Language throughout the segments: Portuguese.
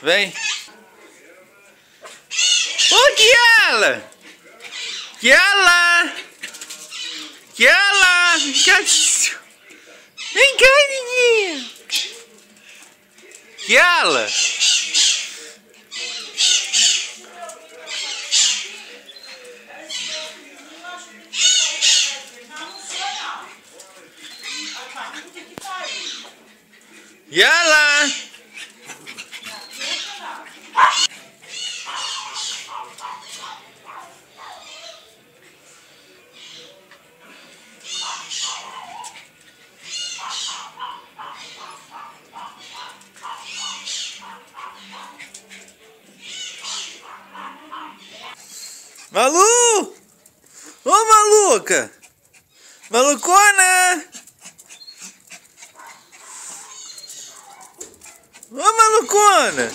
Vem. Ô, Kiala! Kiala! Kiala! Vem cá, Vem cá, Nininha! Kiala! Yala! Malu! Ô maluca! Malucona! Ô malucona!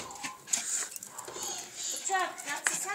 Tiago, essa